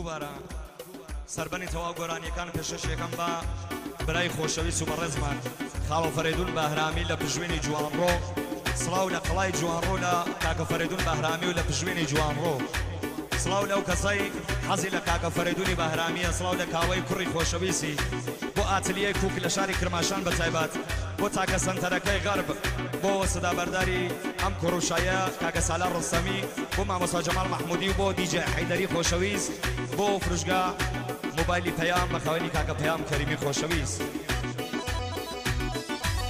دووبارە سربەنی تەواو گۆرانیەکان پێشەشەکەم بە برای خۆشەوی سوبەڕێزمان خاڵە فەرێدون بەهرامی لە پژوێنی جوانڕۆ سڵاو لە قڵای جوانڕۆ لە تاکە فەرێدون بەهرامی و لە پژوێنی جوانڕۆ سڵاو لەو کەسەی حەزی لە کاکە فەرەیدونی بەهرامیە سڵاو لە کاوەی کوڕی خۆشەویستی بۆ ئاتلیە کوک لە شاری کرماشان بە تایبات بۆ تاکە سنتەرەکەی غرب بۆ سدابەرداری ئەم کوڕوشایە کاکە سالا ڕستەمی بۆ مامۆسا جەمال مححمودی و بۆ دیجە حیدەری خۆشەویست بۆ فرژگا موبایلی پەیام بەخەوێنی کاکە پەیام کەریمی خۆشەویست.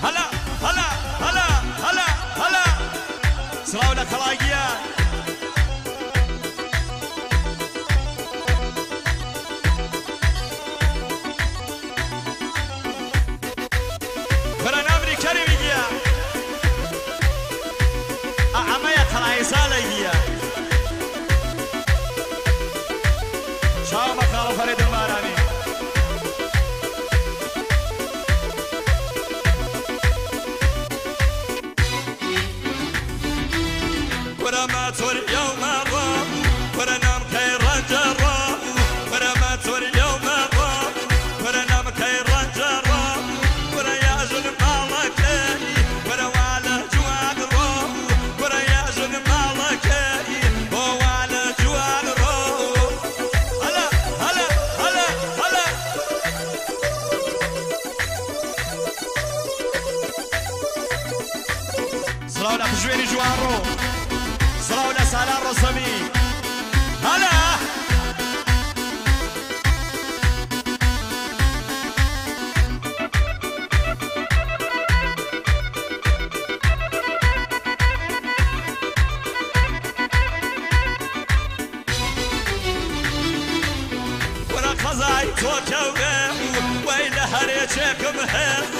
هلا هلا هلا هلا هلا سلااو لە کەڵاگیە! صراو لحجويني جوارو صراو لسالا رسمي هلا خزاي هريتك مهم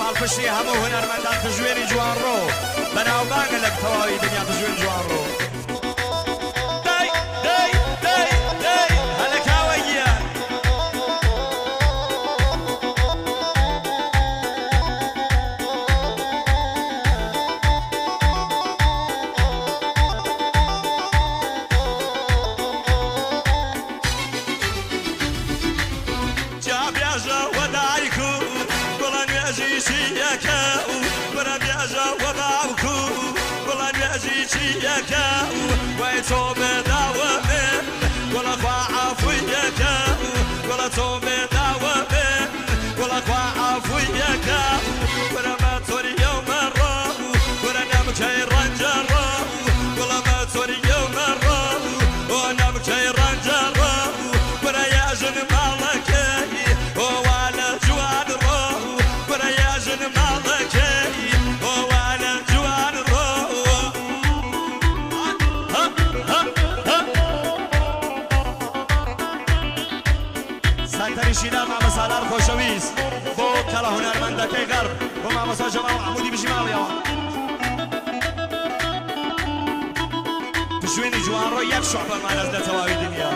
پاڵپشتی هەموو هوەرمەندان دژوێنی جوانڕۆ بەناوبانگە لە تەواوی دنیا دژوێن جوانڕۆ بيعزي سيكاو برا بيعزا وبعبكو ولا بيعزي سيكاو ويتوب داوامي ولا فاعفو يكاو ولا توب کلانتری شیدم اما سالار خوشویز بو کلا دکه غرب با ما مساجم او عمودی بشیم او یوان پشوین جوان رو یک شعبر من از در تواوی دنیا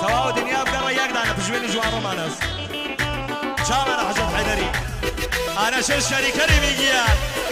تواوی دنیا بگر یک دانه پشوین جوان رو من از من حجت حیدری آنه شش شریکه نمیگیان